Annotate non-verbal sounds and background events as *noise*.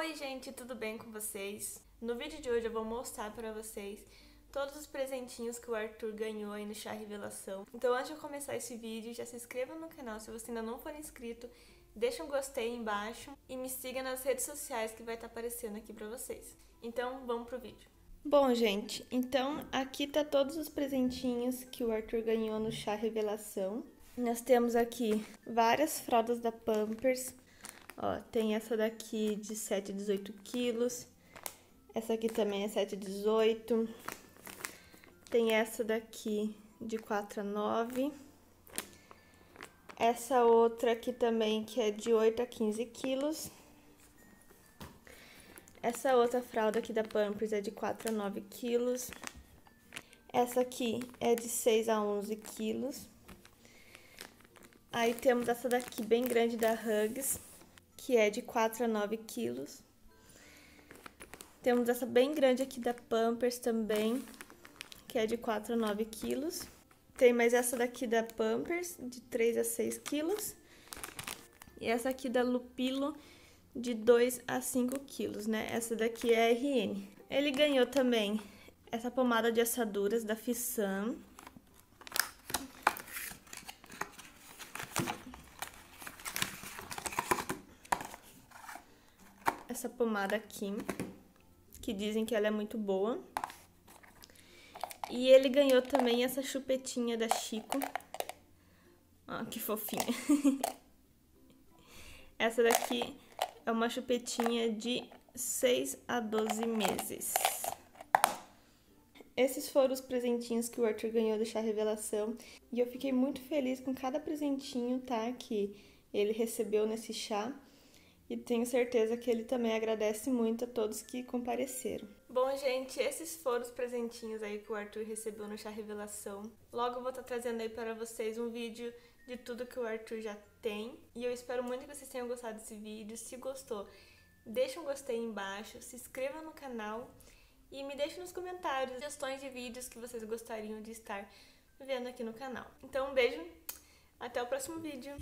Oi gente, tudo bem com vocês? No vídeo de hoje eu vou mostrar para vocês todos os presentinhos que o Arthur ganhou aí no Chá Revelação. Então antes de eu começar esse vídeo, já se inscreva no canal se você ainda não for inscrito, deixa um gostei aí embaixo e me siga nas redes sociais que vai estar aparecendo aqui para vocês. Então vamos pro vídeo. Bom, gente, então aqui tá todos os presentinhos que o Arthur ganhou no Chá Revelação. Nós temos aqui várias fraldas da Pampers, Ó, tem essa daqui de 7 a 18 quilos. Essa aqui também é 7 a 18. Tem essa daqui de 4 a 9. Essa outra aqui também que é de 8 a 15 quilos. Essa outra fralda aqui da Pampers é de 4 a 9 quilos. Essa aqui é de 6 a 11 quilos. Aí temos essa daqui bem grande da Hugs, que é de 4 a 9 quilos. Temos essa bem grande aqui da Pampers também, que é de 4 a 9 quilos. Tem mais essa daqui da Pampers, de 3 a 6 quilos. E essa aqui da Lupilo, de 2 a 5 quilos, né? Essa daqui é RN. Ele ganhou também essa pomada de assaduras da Fissan, essa pomada aqui, que dizem que ela é muito boa. E ele ganhou também essa chupetinha da Chico. Ó, que fofinha. *laughs* essa daqui é uma chupetinha de 6 a 12 meses. Esses foram os presentinhos que o Arthur ganhou do Chá Revelação. E eu fiquei muito feliz com cada presentinho, tá? Que ele recebeu nesse chá e tenho certeza que ele também agradece muito a todos que compareceram. Bom, gente, esses foram os presentinhos aí que o Arthur recebeu no Chá Revelação. Logo eu vou estar trazendo aí para vocês um vídeo de tudo que o Arthur já tem. E eu espero muito que vocês tenham gostado desse vídeo. Se gostou, deixa um gostei aí embaixo, se inscreva no canal e me deixe nos comentários sugestões de vídeos que vocês gostariam de estar vendo aqui no canal. Então, um beijo, até o próximo vídeo!